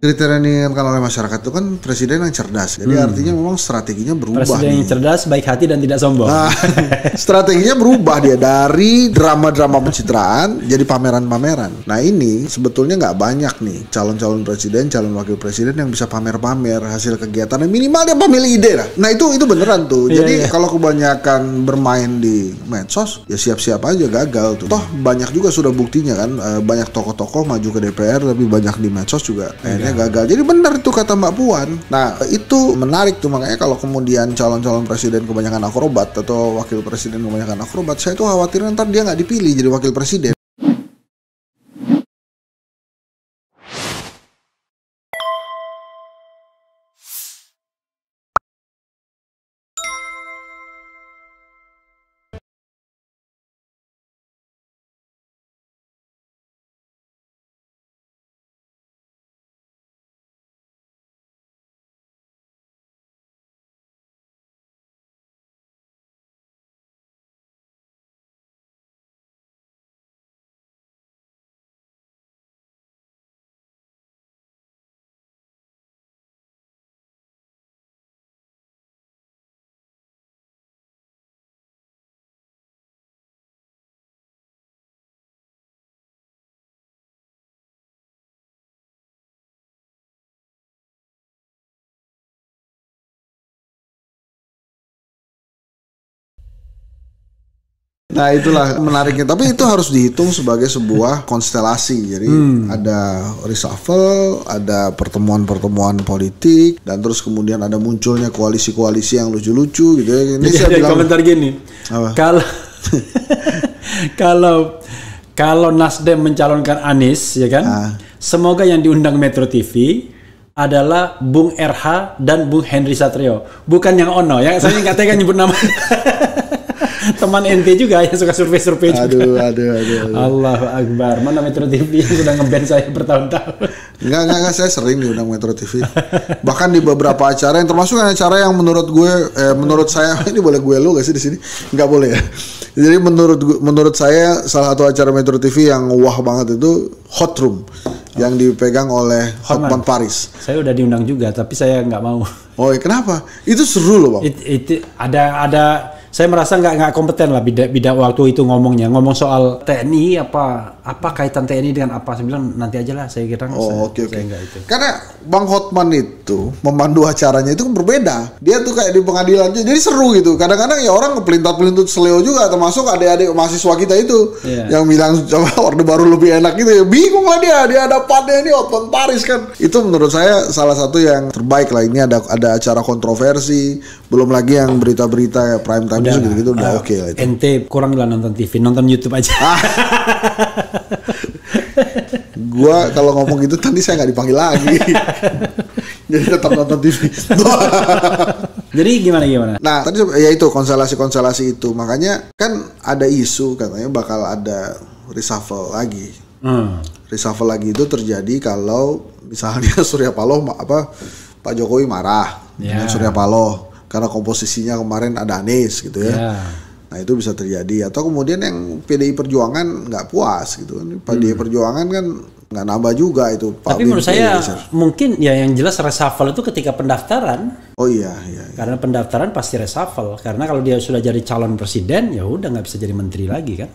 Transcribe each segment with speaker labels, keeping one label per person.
Speaker 1: kriteria yang diinginkan oleh masyarakat itu kan presiden yang cerdas. Jadi artinya memang strateginya berubah
Speaker 2: Hmm. Presiden
Speaker 1: nih.
Speaker 2: yang cerdas, baik hati dan tidak sombong.
Speaker 1: Nah, strateginya berubah dia dari drama-drama pencitraan jadi pameran-pameran. Nah ini sebetulnya nggak banyak nih calon-calon presiden, calon wakil presiden yang bisa pamer-pamer hasil kegiatan. Minimal dia pamer ide lah. Nah itu itu beneran tuh.
Speaker 2: Iya,
Speaker 1: jadi
Speaker 2: iya.
Speaker 1: kalau kebanyakan bermain di medsos ya siap-siap aja gagal tuh. Toh banyak juga sudah buktinya kan eh, banyak tokoh-tokoh maju ke DPR tapi banyak di medsos juga akhirnya gagal. Jadi benar itu kata Mbak Puan. Nah itu menarik tuh makanya kalau kemudian calon-calon presiden kebanyakan akrobat atau wakil presiden kebanyakan akrobat, saya tuh khawatir ntar dia nggak dipilih jadi wakil presiden. Nah itulah menariknya. Tapi itu harus dihitung sebagai sebuah konstelasi. Jadi ada reshuffle, ada pertemuan-pertemuan politik, dan terus kemudian ada munculnya koalisi-koalisi yang lucu-lucu gitu ya. Ini
Speaker 2: Jadi
Speaker 1: saya
Speaker 2: ada
Speaker 1: bilang
Speaker 2: komentar gini.
Speaker 1: Apa?
Speaker 2: Kalau kalau kalau Nasdem mencalonkan Anies, ya kan?
Speaker 1: Ah.
Speaker 2: Semoga yang diundang Metro TV adalah Bung RH dan Bung Henry Satrio, bukan yang Ono. Ya, saya nggak tega nyebut nama. Teman NT juga yang suka survei-survei juga.
Speaker 1: aduh, aduh, aduh, aduh.
Speaker 2: Allahu Akbar. Mana Metro TV yang sudah ngeband saya bertahun-tahun.
Speaker 1: Enggak, enggak, enggak, saya sering diundang Metro TV. Bahkan di beberapa acara yang termasuk acara yang menurut gue, eh, menurut saya ini boleh gue lu gak sih di sini? Enggak boleh ya. Jadi menurut menurut saya salah satu acara Metro TV yang wah banget itu Hot Room yang dipegang oleh
Speaker 2: Hotman.
Speaker 1: Hotman Paris.
Speaker 2: Saya udah diundang juga, tapi saya nggak mau.
Speaker 1: Oh, iya, kenapa? Itu seru loh, Bang.
Speaker 2: It, itu ada ada saya merasa nggak nggak kompeten lah bida bida waktu itu ngomongnya ngomong soal TNI apa apa kaitan TNI dengan apa saya bilang nanti aja lah saya kira saya,
Speaker 1: Oh, oke oke.
Speaker 2: saya nggak itu
Speaker 1: Karena Bang Hotman itu memandu acaranya itu kan berbeda. Dia tuh kayak di pengadilan jadi seru gitu. Kadang-kadang ya orang kepelintat-pelintut seleo juga termasuk adik-adik mahasiswa kita itu
Speaker 2: Iya.
Speaker 1: yang bilang coba Orde Baru lebih enak gitu ya. Bingung lah dia, dia ada padnya ini Hotman Paris kan. Itu menurut saya salah satu yang terbaik lah. Ini ada ada acara kontroversi, belum lagi yang berita-berita ya prime time
Speaker 2: Udah
Speaker 1: gitu-gitu udah
Speaker 2: lah.
Speaker 1: oke lah itu.
Speaker 2: ente kurang lah nonton TV nonton YouTube aja
Speaker 1: Ah. Gua kalau ngomong gitu tadi saya nggak dipanggil lagi. Jadi tetap nonton TV.
Speaker 2: jadi gimana gimana
Speaker 1: nah, tadi ya itu konstelasi-konstelasi itu. Makanya kan ada isu katanya bakal ada reshuffle lagi.
Speaker 2: Hmm.
Speaker 1: Reshuffle lagi itu terjadi kalau misalnya Surya Paloh apa Pak Jokowi marah dengan
Speaker 2: Ya.
Speaker 1: Surya Paloh karena komposisinya kemarin ada Anies gitu ya.
Speaker 2: Ya.
Speaker 1: Nah itu bisa terjadi atau kemudian yang PDI Perjuangan nggak puas gitu kan. PDI Perjuangan kan nggak nambah juga itu Pak
Speaker 2: Hmm. tapi menurut
Speaker 1: Bimpi,
Speaker 2: saya mungkin ya yang jelas reshuffle itu ketika pendaftaran
Speaker 1: Oh iya iya. iya.
Speaker 2: karena pendaftaran pasti reshuffle karena kalau dia sudah jadi calon presiden ya udah nggak bisa jadi menteri lagi kan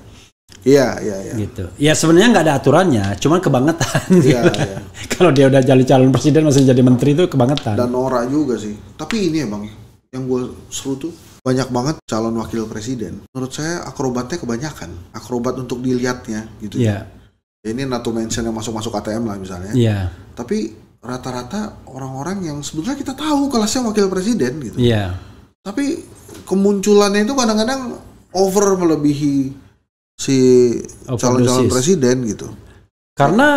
Speaker 1: Iya iya iya.
Speaker 2: gitu ya sebenarnya nggak ada aturannya cuman kebangetan
Speaker 1: Iya, iya.
Speaker 2: kalau dia udah jadi calon presiden masih jadi menteri itu kebangetan
Speaker 1: Dan norak juga sih. Tapi ini ya bang, yang gue seru tuh banyak banget calon wakil presiden. Menurut saya akrobatnya kebanyakan. Akrobat untuk dilihatnya gitu.
Speaker 2: Iya,
Speaker 1: Ya, ini to mention yang masuk-masuk ATM lah misalnya.
Speaker 2: iya,
Speaker 1: Tapi rata-rata orang-orang yang sebetulnya kita tahu kelasnya wakil presiden gitu.
Speaker 2: iya.
Speaker 1: Tapi kemunculannya itu kadang-kadang over melebihi si calon-calon presiden gitu.
Speaker 2: Karena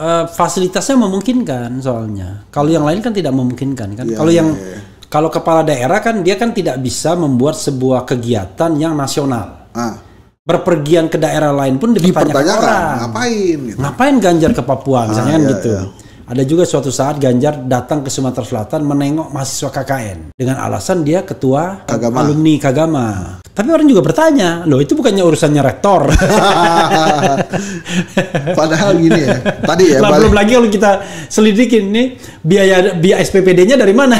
Speaker 2: eh, fasilitasnya memungkinkan soalnya. Kalau yang lain kan tidak memungkinkan kan.
Speaker 1: Iya,
Speaker 2: kalau
Speaker 1: iya,
Speaker 2: yang
Speaker 1: iya.
Speaker 2: Kalau kepala daerah kan dia kan tidak bisa membuat sebuah kegiatan yang nasional.
Speaker 1: Ah,
Speaker 2: Berpergian ke daerah lain pun dipertanyakan
Speaker 1: dipertanyakan
Speaker 2: orang.
Speaker 1: ngapain gitu.
Speaker 2: Ngapain Ganjar ke Papua misalnya
Speaker 1: Ah,
Speaker 2: kan
Speaker 1: iya,
Speaker 2: gitu.
Speaker 1: iya.
Speaker 2: Ada juga suatu saat Ganjar datang ke Sumatera Selatan menengok mahasiswa KKN dengan alasan dia ketua
Speaker 1: Kagama.
Speaker 2: alumni Kagama. Tapi orang juga bertanya, loh itu bukannya urusannya rektor.
Speaker 1: Padahal gini ya. Tadi ya
Speaker 2: Lah,
Speaker 1: balik,
Speaker 2: belum lagi kalau kita selidikin nih biaya biaya SPPD-nya dari mana?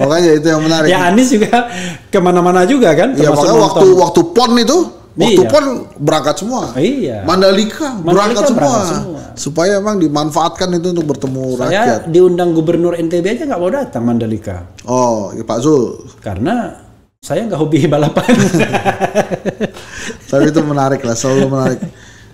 Speaker 1: makanya itu yang menarik.
Speaker 2: ya Anies juga ke mana-mana juga kan,
Speaker 1: Ya makanya waktu waktu pon itu waktu
Speaker 2: Iya.
Speaker 1: pon berangkat semua.
Speaker 2: Iya.
Speaker 1: Mandalika, berangkat,
Speaker 2: Mandalika
Speaker 1: semua.
Speaker 2: berangkat semua.
Speaker 1: Supaya emang dimanfaatkan itu untuk bertemu rakyat.
Speaker 2: Saya diundang gubernur NTB aja nggak mau datang Mandalika
Speaker 1: Oh, ya Pak Zul.
Speaker 2: karena saya nggak hobi balapan.
Speaker 1: Tapi itu menarik lah, selalu menarik.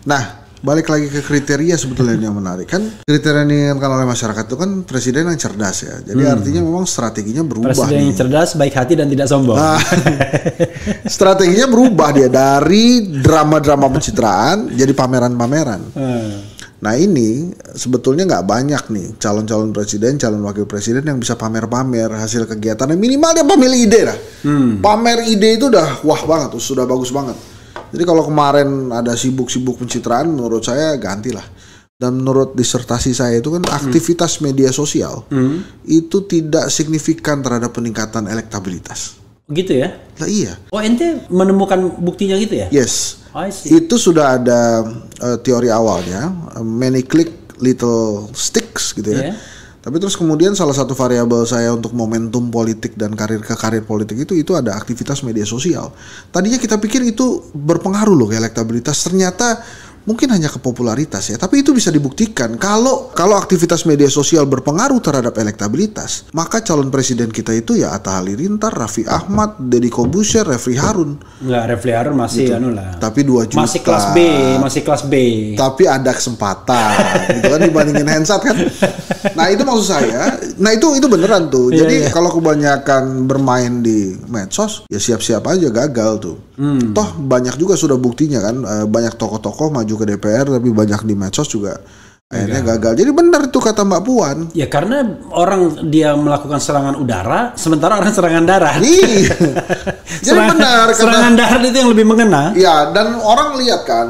Speaker 1: Nah, balik lagi ke kriteria sebetulnya yang menarik kan kriteria yang diinginkan oleh masyarakat itu kan presiden yang cerdas ya. Jadi artinya memang strateginya berubah
Speaker 2: Hmm. Presiden
Speaker 1: nih.
Speaker 2: yang cerdas, baik hati dan tidak sombong.
Speaker 1: Nah, strateginya berubah dia dari drama-drama pencitraan jadi pameran-pameran.
Speaker 2: Hmm.
Speaker 1: Nah ini sebetulnya nggak banyak nih calon-calon presiden, calon wakil presiden yang bisa pamer-pamer hasil kegiatannya minimal dia pamer ide lah. Pamer ide itu udah wah banget, sudah bagus banget. Jadi kalau kemarin ada sibuk-sibuk pencitraan, menurut saya gantilah. Dan menurut disertasi saya itu kan aktivitas media sosial itu tidak signifikan terhadap peningkatan elektabilitas.
Speaker 2: Gitu ya?
Speaker 1: Lah iya,
Speaker 2: Oh ente menemukan buktinya gitu ya?
Speaker 1: yes.
Speaker 2: I see.
Speaker 1: Itu sudah ada eh, teori awalnya, eh, many click little sticks gitu ya.
Speaker 2: Iya.
Speaker 1: Tapi terus kemudian salah satu variabel saya untuk momentum politik dan karir ke karir politik itu itu ada aktivitas media sosial. Tadinya kita pikir itu berpengaruh loh ke elektabilitas, ternyata mungkin hanya ke popularitas ya. Tapi itu bisa dibuktikan kalau kalau aktivitas media sosial berpengaruh terhadap elektabilitas, maka calon presiden kita itu ya Atta Halilintar, Raffi Ahmad, Deddy Kobusier, Refri Harun.
Speaker 2: Enggak, Refli Harun masih anu lah.
Speaker 1: Tapi 2 juta.
Speaker 2: Masih kelas B, masih kelas B.
Speaker 1: tapi ada kesempatan gitu kan dibandingin handset kan nah itu maksud saya nah itu itu beneran tuh
Speaker 2: Iya,
Speaker 1: jadi
Speaker 2: iya.
Speaker 1: kalau kebanyakan bermain di medsos ya siap-siap aja gagal tuh
Speaker 2: Hmm.
Speaker 1: toh banyak juga sudah buktinya kan eh, banyak tokoh-tokoh maju ke DPR tapi banyak di medsos juga akhirnya gagal jadi benar itu kata Mbak Puan
Speaker 2: Ya karena orang dia melakukan serangan udara, sementara orang serangan darat.
Speaker 1: Iya. Jadi
Speaker 2: Serang-
Speaker 1: benar kata
Speaker 2: Serangan darat itu yang lebih mengena.
Speaker 1: Ya, dan orang lihat kan,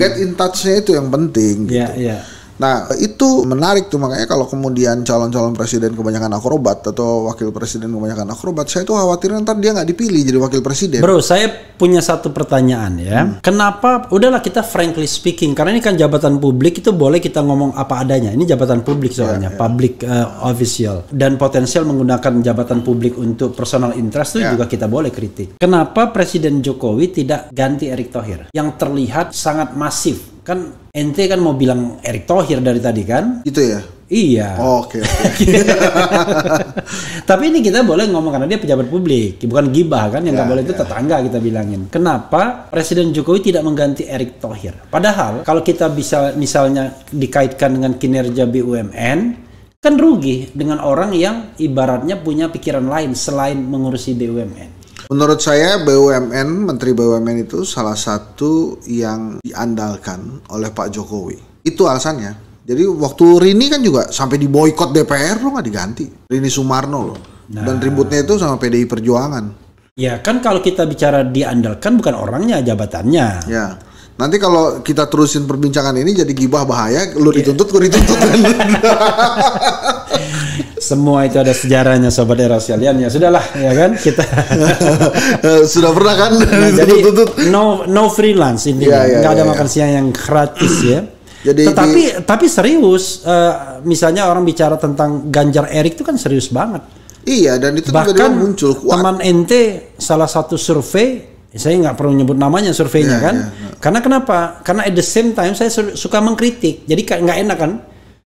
Speaker 1: get in touch-nya itu yang penting. Gitu.
Speaker 2: Ya, ya.
Speaker 1: Nah, itu menarik tuh makanya kalau kemudian calon-calon presiden kebanyakan akrobat atau wakil presiden kebanyakan akrobat, saya tuh khawatir ntar dia nggak dipilih jadi wakil presiden.
Speaker 2: Bro, saya punya satu pertanyaan ya. Kenapa? Udahlah kita frankly speaking, karena ini kan jabatan publik itu boleh kita ngomong apa adanya. Ini jabatan publik soalnya, public uh, official dan potensial menggunakan jabatan publik untuk personal interest itu
Speaker 1: Ya.
Speaker 2: juga kita boleh kritik. Kenapa Presiden Jokowi tidak ganti Erick Thohir yang terlihat sangat masif? Kan ente kan mau bilang Erick Thohir dari tadi kan?
Speaker 1: Gitu ya.
Speaker 2: Iya.
Speaker 1: Oh, Oke. oke.
Speaker 2: Tapi ini kita boleh ngomong karena dia pejabat publik, bukan gibah kan yang nggak
Speaker 1: Ya,
Speaker 2: boleh itu
Speaker 1: ya.
Speaker 2: tetangga kita bilangin. Kenapa Presiden Jokowi tidak mengganti Erick Thohir? Padahal kalau kita bisa misalnya dikaitkan dengan kinerja BUMN, kan rugi dengan orang yang ibaratnya punya pikiran lain selain mengurusi BUMN.
Speaker 1: Menurut saya BUMN, Menteri BUMN itu salah satu yang diandalkan oleh Pak Jokowi. Itu alasannya. Jadi waktu Rini kan juga sampai di boykot DPR loh nggak diganti. Rini Sumarno loh. Dan ributnya itu sama PDI Perjuangan.
Speaker 2: Ya kan kalau kita bicara diandalkan bukan orangnya, jabatannya.
Speaker 1: Ya. Nanti kalau kita terusin perbincangan ini jadi gibah bahaya, lu
Speaker 2: Iya.
Speaker 1: dituntut, gue dituntut.
Speaker 2: Semua itu ada sejarahnya sobat era sekalian ya sudahlah ya kan kita
Speaker 1: Sudah pernah kan
Speaker 2: Nah, jadi no no freelance intinya
Speaker 1: Iya, iya,
Speaker 2: nggak ada
Speaker 1: iya,
Speaker 2: makan siang yang gratis ya.
Speaker 1: Jadi
Speaker 2: Tetapi tapi serius eh, misalnya orang bicara tentang Ganjar Erik itu kan serius banget.
Speaker 1: Iya, dan itu
Speaker 2: Bahkan
Speaker 1: muncul kuat.
Speaker 2: teman ente salah satu survei saya nggak perlu nyebut namanya surveinya
Speaker 1: Iya,
Speaker 2: kan.
Speaker 1: iya,
Speaker 2: Karena kenapa? Karena at the same time saya su- suka mengkritik. Jadi nggak enak kan?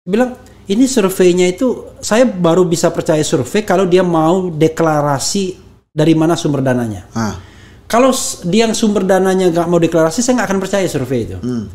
Speaker 2: Bilang ini surveinya itu saya baru bisa percaya survei kalau dia mau deklarasi dari mana sumber dananya.
Speaker 1: Ah,
Speaker 2: Kalau dia yang sumber dananya nggak mau deklarasi, saya nggak akan percaya survei itu.
Speaker 1: Hmm.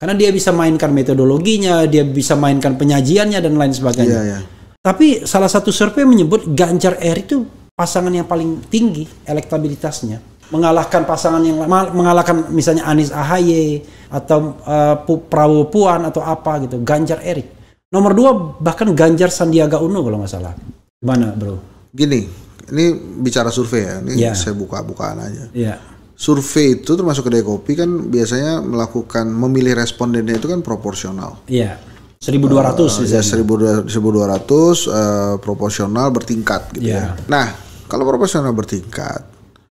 Speaker 2: Karena dia bisa mainkan metodologinya, dia bisa mainkan penyajiannya dan lain sebagainya.
Speaker 1: iya, iya.
Speaker 2: Tapi salah satu survei menyebut Ganjar Erik itu pasangan yang paling tinggi elektabilitasnya, mengalahkan pasangan yang mengalahkan misalnya Anies Ahaye atau uh, Prabowo Puan atau apa gitu. Ganjar Erik. Nomor dua bahkan Ganjar Sandiaga Uno kalau nggak salah. Gimana bro?
Speaker 1: Gini, ini bicara survei ya. Ini
Speaker 2: Iya.
Speaker 1: saya buka-bukaan aja.
Speaker 2: Iya.
Speaker 1: Survei itu termasuk kedai kopi kan biasanya melakukan memilih respondennya itu kan proporsional.
Speaker 2: Iya. 1200
Speaker 1: ya 1200 1200 eh, proporsional bertingkat gitu
Speaker 2: Iya.
Speaker 1: ya. Nah, kalau proporsional bertingkat,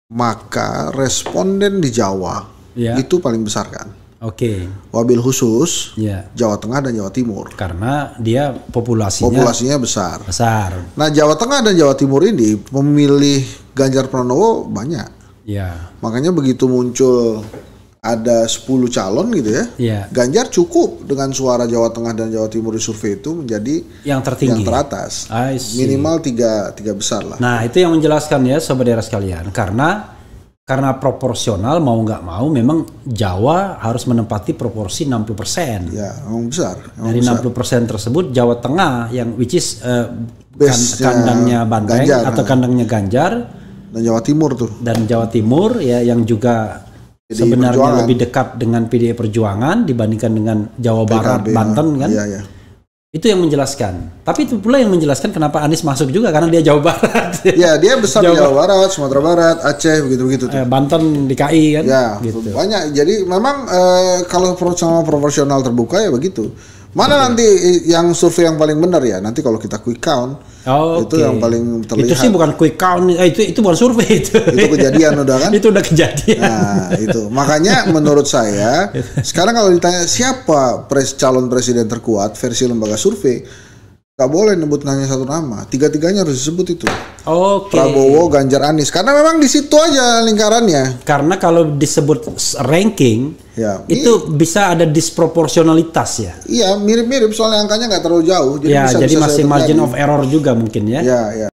Speaker 1: maka responden di Jawa
Speaker 2: Iya.
Speaker 1: itu paling besar kan.
Speaker 2: Oke.
Speaker 1: Wabil khusus
Speaker 2: Ya.
Speaker 1: Jawa Tengah dan Jawa Timur.
Speaker 2: Karena dia populasinya
Speaker 1: Populasinya besar.
Speaker 2: besar.
Speaker 1: Nah, Jawa Tengah dan Jawa Timur ini pemilih Ganjar Pranowo banyak.
Speaker 2: Ya.
Speaker 1: Makanya begitu muncul ada 10 calon gitu ya.
Speaker 2: Ya.
Speaker 1: Ganjar cukup dengan suara Jawa Tengah dan Jawa Timur di survei itu menjadi
Speaker 2: Yang tertinggi.
Speaker 1: yang teratas. Minimal tiga, tiga besar lah.
Speaker 2: Nah, itu yang menjelaskan ya sobat daerah sekalian. Karena karena proporsional mau nggak mau memang Jawa harus menempati proporsi 60%.
Speaker 1: Ya, emang besar. Emang
Speaker 2: Dari
Speaker 1: besar.
Speaker 2: 60% tersebut Jawa Tengah yang which is
Speaker 1: Base-nya
Speaker 2: kandangnya Banteng
Speaker 1: Ganjar,
Speaker 2: atau
Speaker 1: nah.
Speaker 2: kandangnya Ganjar
Speaker 1: Dan Jawa Timur tuh.
Speaker 2: dan Jawa Timur ya yang juga
Speaker 1: PDI
Speaker 2: sebenarnya
Speaker 1: Perjuangan.
Speaker 2: lebih dekat dengan PDI Perjuangan dibandingkan dengan Jawa Barat,
Speaker 1: PKB,
Speaker 2: Banten kan.
Speaker 1: Iya, iya.
Speaker 2: Itu yang menjelaskan. Tapi itu pula yang menjelaskan kenapa Anies masuk juga karena dia Jawa Barat.
Speaker 1: Ya, dia besar di
Speaker 2: Jawa
Speaker 1: Jawa Barat, Sumatera Barat, Aceh begitu-begitu tuh.
Speaker 2: Eh, Banten DKI kan.
Speaker 1: Ya,
Speaker 2: gitu.
Speaker 1: banyak. Jadi memang eh, kalau proporsional proporsional terbuka ya begitu. Mana nanti yang survei yang paling benar ya? Nanti kalau kita quick count,
Speaker 2: Oh,
Speaker 1: itu yang paling
Speaker 2: Itu
Speaker 1: terlihat.
Speaker 2: sih bukan quick count, eh, itu itu bukan survei itu.
Speaker 1: Itu kejadian udah kan?
Speaker 2: itu udah kejadian.
Speaker 1: Nah, itu. Makanya menurut saya, sekarang kalau ditanya siapa pres calon presiden terkuat versi lembaga survei, nggak boleh nyebut hanya satu nama. Tiga-tiganya harus disebut itu.
Speaker 2: Oke.
Speaker 1: Prabowo, Ganjar, Anies. Karena memang di situ aja lingkarannya.
Speaker 2: Karena kalau disebut ranking
Speaker 1: Ya,
Speaker 2: itu bisa ada disproporsionalitas ya.
Speaker 1: Iya, mirip-mirip soalnya angkanya nggak terlalu jauh. Jadi
Speaker 2: ya,
Speaker 1: bisa,
Speaker 2: jadi
Speaker 1: bisa
Speaker 2: masih margin
Speaker 1: terjadi.
Speaker 2: of error juga mungkin ya.
Speaker 1: Ya, ya.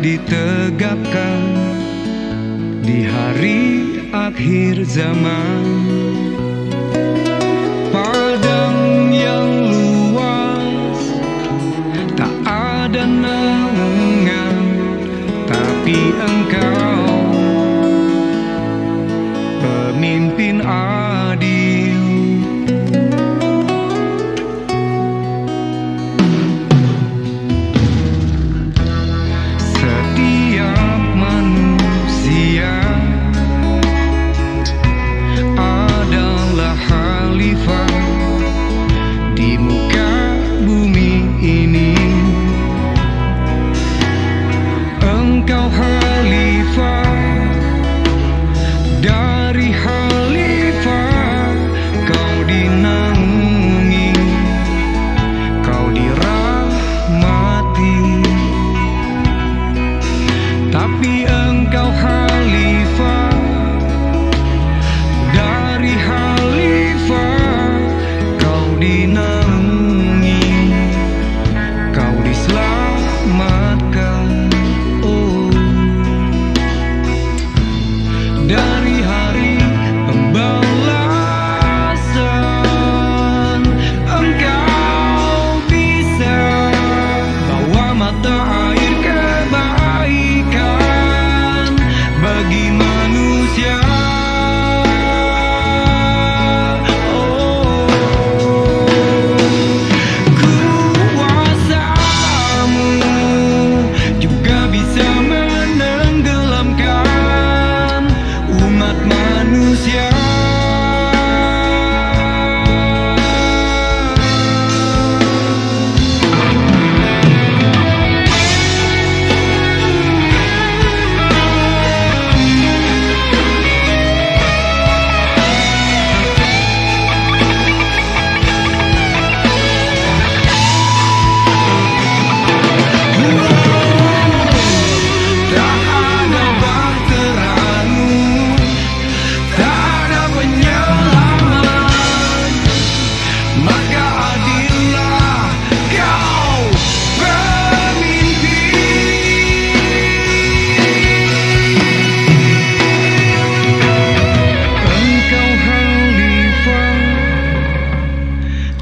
Speaker 3: Ditegakkan di hari akhir zaman. Padang yang luas tak ada naungan tapi engkau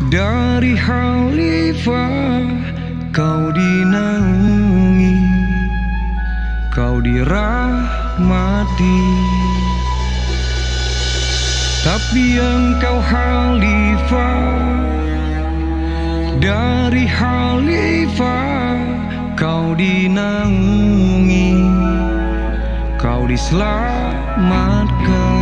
Speaker 2: Dari Khalifah kau dinaungi Kau dirahmati. Tapi engkau Khalifah Dari Khalifah kau dinaungi Kau diselamatkan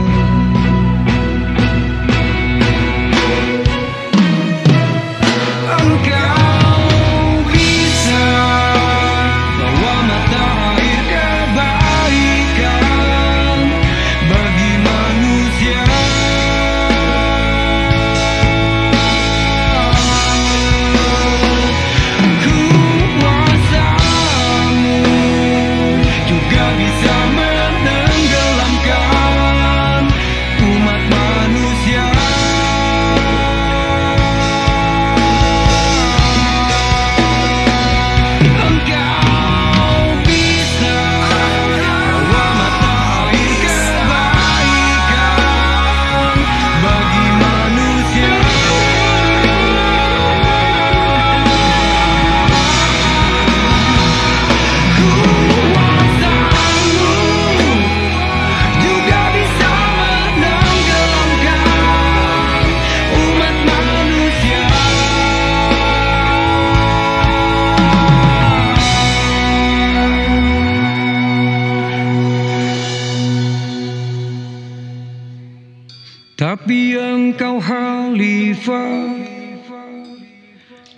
Speaker 2: Tapi engkau Khalifah.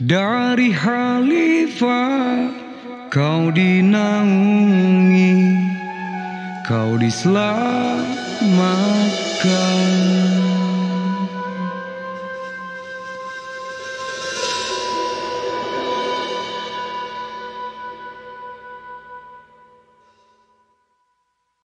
Speaker 2: Dari Khalifah kau dinaungi kau diselamatkan